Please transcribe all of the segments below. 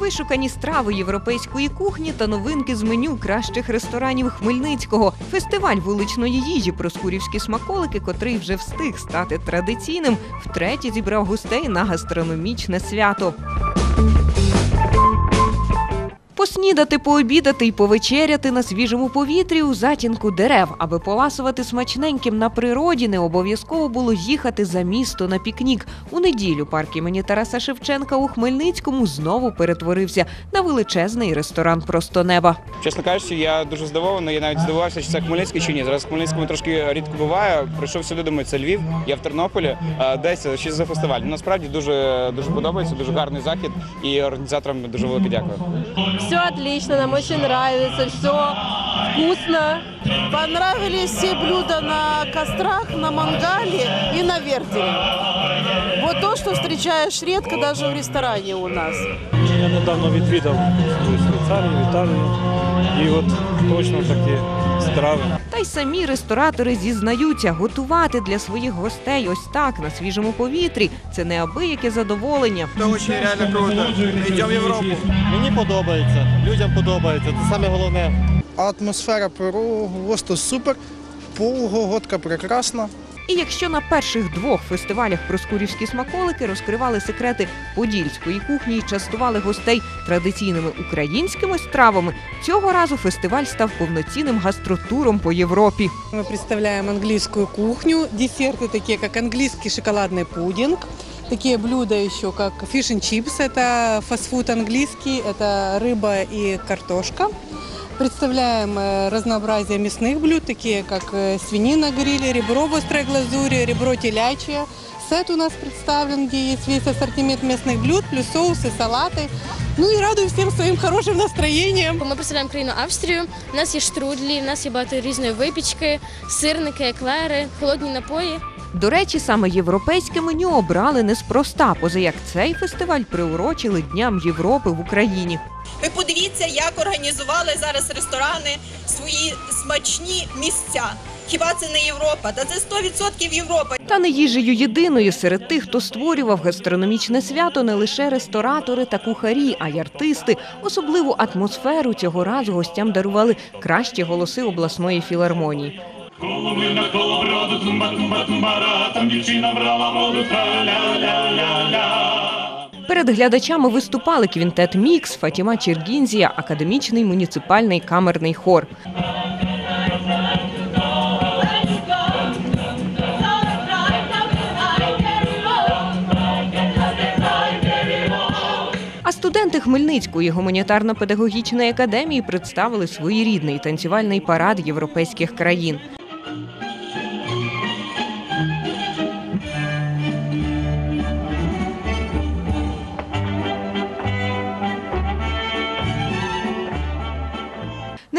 Вишукані страви європейської кухні та новинки з меню кращих ресторанів Хмельницького. Фестиваль вуличної їжі Проскурівські смаколики, котрий вже встиг стати традиційним, втретє зібрав гостей на гастрономічне свято. Поснідати, пообідати і повечеряти на свіжому повітрі у затінку дерев, аби поласувати смачненьким на природі, не обов'язково було їхати за місто на пікнік. У неділю парк імені Тараса Шевченка у Хмельницькому знову перетворився на величезний ресторан просто неба. Чесно кажучи, я дуже здивований. Я навіть здивувався, чи це Хмельницький чи ні. Зараз в Хмельницькому трошки рідко буває. Прийшов сюди, думаю, це Львів. Я в Тернополі. А Десь що за фестиваль. Ну, Насправді дуже дуже подобається, дуже гарний захід. І організаторам дуже велике дякую. Все отлично, нам очень нравится, все вкусно. Понравились все блюда на кострах, на мангале и на вертеле. Вот то, что встречаешь редко даже в ресторане у нас. Я недавно відвідав Швейцарію, Італію. І от точно такі Страви. Та й самі ресторатори зізнаються, готувати для своїх гостей ось так на свіжому повітрі це неабияке задоволення. Це дуже реально круто. Йдемо в Європу. Мені подобається, людям подобається. Це саме головне. Атмосфера Перу просто супер. Погодка прекрасна. І якщо на перших двох фестивалях проскурівські смаколики розкривали секрети подільської кухні і частували гостей традиційними українськими стравами, цього разу фестиваль став повноцінним гастротуром по Європі. Мы представляем английскую кухню, десерты такие, как английский шоколадный пудинг, такие блюда еще, как фиш and чипс, это фастфуд английский, это рыба и картошка. Представляем э, разнообразие мясных блюд, такие как э, свинина гриль, ребро в острой глазури, ребро телячье. Сет у нас представлен, где есть весь ассортимент местных блюд, плюс соусы, салаты. Ну и радуем всем своим хорошим настроением. Ми представляємо країну Австрію. У нас є штрудлі, у нас є багато різної випічки, сирники, еклери, холодні напої. До речі, саме європейське меню обрали неспроста, поза як цей фестиваль приурочили Дням Європи в Україні. Ви подивіться, як організували зараз ресторани свої смачні місця. Хіба це не Європа? Та це 100% Європа. Та не їжею єдиною серед тих, хто створював гастрономічне свято, не лише ресторатори та кухарі, а й артисти. Особливу атмосферу цього разу гостям дарували кращі голоси обласної філармонії. Коломина, колоброду, тумба, тумба, тумбара, там дівчина брала воду, тра-ля-ля-ля-ля. Перед глядачами виступали квінтет Мікс, Фатіма Чергінзія, академічний муніципальний камерний хор. А студенти Хмельницької гуманітарно-педагогічної академії представили своєрідний танцювальний парад європейських країн.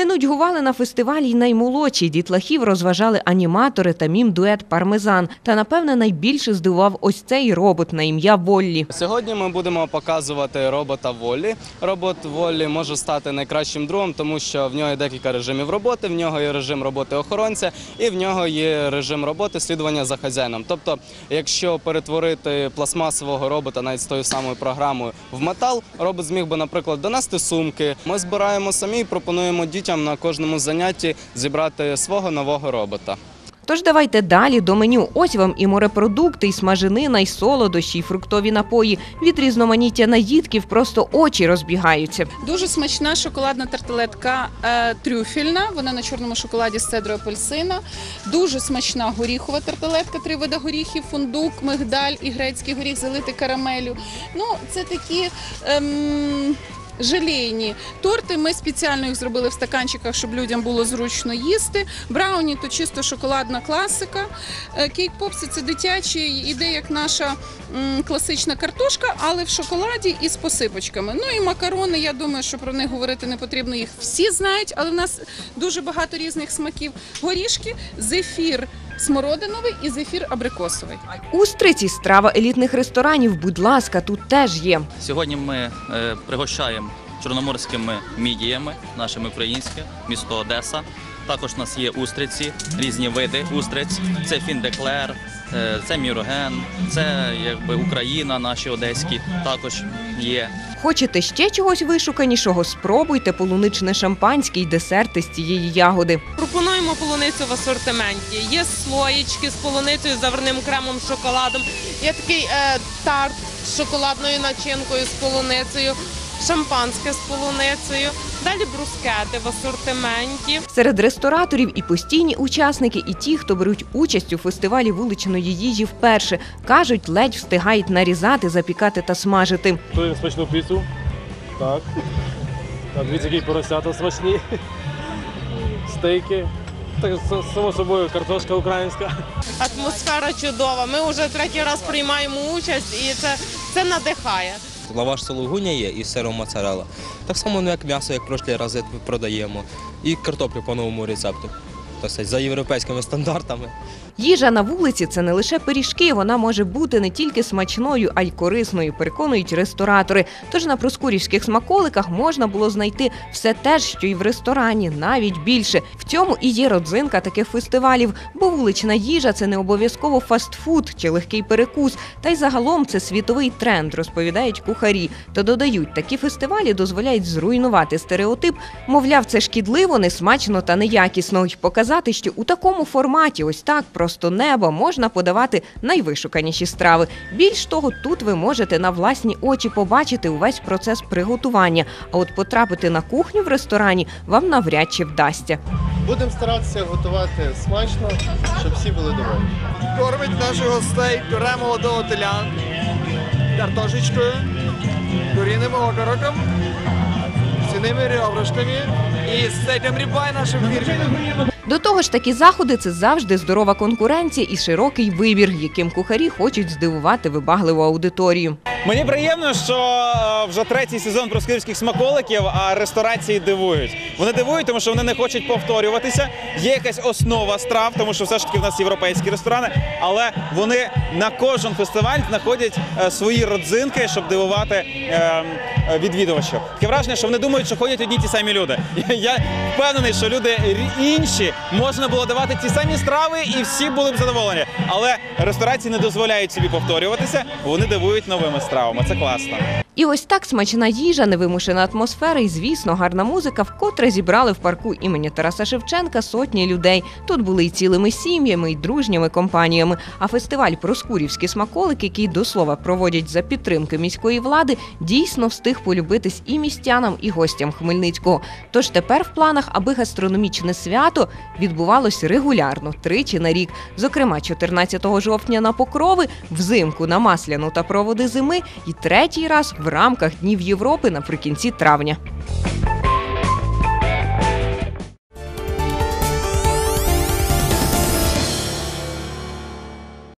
Не нудьгували на фестивалі й наймолодші. Дітлахів розважали аніматори та мім-дует Пармезан. Та напевне найбільше здивував ось цей робот на ім'я Воллі. Сьогодні ми будемо показувати робота Волі. Робот Волі може стати найкращим другом, тому що в нього є декілька режимів роботи. В нього є режим роботи охоронця, і в нього є режим роботи слідування за хазяїном. Тобто, якщо перетворити пластмасового робота навіть з тою самою програмою в метал, робот зміг би, наприклад, донести сумки. Ми збираємо самі і пропонуємо дітям на кожному занятті зібрати свого нового робота. Тож давайте далі до меню. Ось вам і морепродукти, і смаженина, і солодощі, і фруктові напої. Від різноманіття наїдків просто очі розбігаються. Дуже смачна шоколадна тарталетка е, трюфельна. Вона на чорному шоколаді з цедрою апельсина. Дуже смачна горіхова тарталетка, три вида горіхів, фундук, мигдаль і грецький горіх залитий карамелю. Ну, це такі. Ем... Желейні торти. Ми спеціально їх зробили в стаканчиках, щоб людям було зручно їсти. Брауні то чисто шоколадна класика. Е, Кейк попси це дитячі, іде як наша класична картошка, але в шоколаді і з посипочками. Ну і макарони. Я думаю, що про них говорити не потрібно. Їх всі знають, але в нас дуже багато різних смаків. Горішки, зефір смородиновий і зефір абрикосовий. Устриці страва елітних ресторанів. Будь ласка, тут теж є. Сьогодні ми е, пригощаємо чорноморськими мідіями, нашими українськими, місто Одеса. Також у нас є устриці, різні види устриць. Це фіндеклер, Це Міроген, це якби Україна, наші одеські також є. Хочете ще чогось вишуканішого? Спробуйте полуничне шампанське й десерти з цієї ягоди. Пропонуємо полуницю в асортименті. Є слоєчки з полуницею, заварним кремом, шоколадом. Є такий е, тарт з шоколадною начинкою з полуницею, шампанське з полуницею. Далі брускети в асортименті. Серед рестораторів і постійні учасники, і ті, хто беруть участь у фестивалі вуличної їжі вперше, кажуть, ледь встигають нарізати, запікати та смажити. Готуємо смачну піцу. Так. Так, Дивіться, які поросята смачні. Стейки. Так, само собою, картошка українська. Атмосфера чудова. Ми вже третій раз приймаємо участь, і це, це надихає. Лаваш сологуня є і сиром моцарелла. Так само ну, як м'ясо, як прошлі рази продаємо. І картоплю по новому рецепту. Так сказати, за європейськими стандартами. Їжа на вулиці це не лише пиріжки, вона може бути не тільки смачною, а й корисною, переконують ресторатори. Тож на проскурівських смаколиках можна було знайти все те, що й в ресторані, навіть більше. В цьому і є родзинка таких фестивалів, бо вулична їжа це не обов'язково фастфуд чи легкий перекус. Та й загалом це світовий тренд, розповідають кухарі. То додають, такі фестивалі дозволяють зруйнувати стереотип. Мовляв, це шкідливо, несмачно та неякісно. Й показати, що у такому форматі, ось так, просто небо, можна подавати найвишуканіші страви. Більш того, тут ви можете на власні очі побачити увесь процес приготування. А от потрапити на кухню в ресторані вам навряд чи вдасться. Будемо старатися готувати смачно, щоб всі були довольні. Кормить наших гостей пюре молодого теля, картошечкою, куріним окороком, сіними ребрышками і стейком рібай нашим фірміним. До того ж, такі заходи це завжди здорова конкуренція і широкий вибір, яким кухарі хочуть здивувати вибагливу аудиторію. Мені приємно, що е, вже третій сезон просківських смаколиків, а ресторації дивують. Вони дивують, тому що вони не хочуть повторюватися. Є якась основа страв, тому що все ж таки в нас європейські ресторани, але вони на кожен фестиваль знаходять е, свої родзинки, щоб дивувати е, е, відвідувачів. Таке враження, що вони думають, що ходять одні ті самі люди. Я впевнений, що люди інші можна було давати ті самі страви, і всі були б задоволені. Але ресторації не дозволяють собі повторюватися. Вони дивують новими стравами. Це класно. І ось так смачна їжа, невимушена атмосфера і, звісно, гарна музика вкотре зібрали в парку імені Тараса Шевченка сотні людей. Тут були і цілими сім'ями, і дружніми компаніями. А фестиваль Проскурівські смаколики, який до слова проводять за підтримки міської влади, дійсно встиг полюбитись і містянам, і гостям Хмельницького. Тож тепер в планах, аби гастрономічне свято відбувалось регулярно тричі на рік. Зокрема, 14 жовтня на покрови, взимку на масляну та проводи зими, і третій раз в рамках Днів Європи наприкінці травня.